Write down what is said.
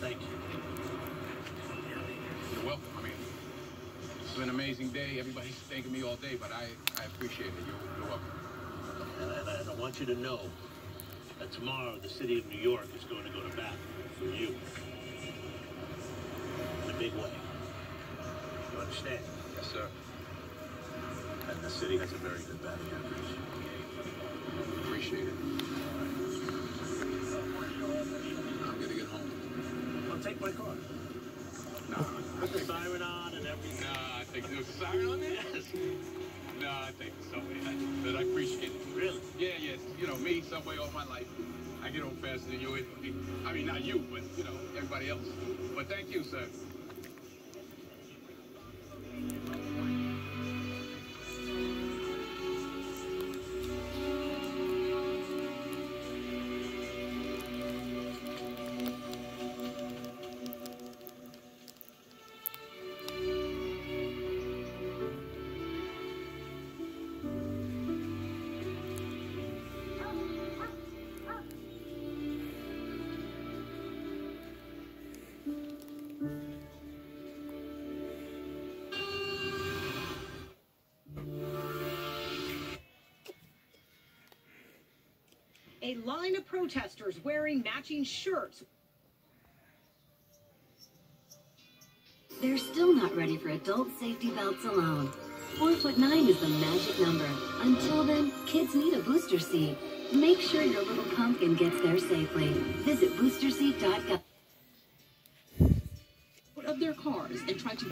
Thank you. You're welcome. I mean, it's been an amazing day. Everybody's thanking me all day, but I, I appreciate it. You're, you're welcome. And I, and I want you to know that tomorrow the city of New York is going to go to bat for you. In a big way. You understand? Yes, sir. And the city has a very good batting average. Take my car. No. Put the siren on and everything. Nah, I think there's a siren on there. Yes. Nah, I think so. man. But I appreciate it. Really? Yeah, yes. You know, me, Subway, all my life. I get home faster than you. I mean, not you, but, you know, everybody else. But thank you, sir. A line of protesters wearing matching shirts. They're still not ready for adult safety belts alone. Four foot nine is the magic number. Until then, kids need a booster seat. Make sure your little pumpkin gets there safely. Visit boosterseat.gov. of their cars and try to